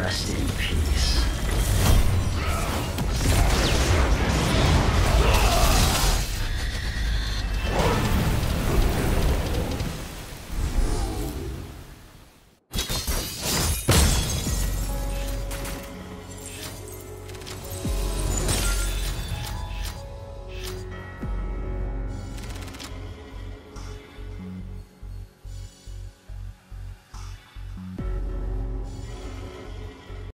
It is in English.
rest in peace.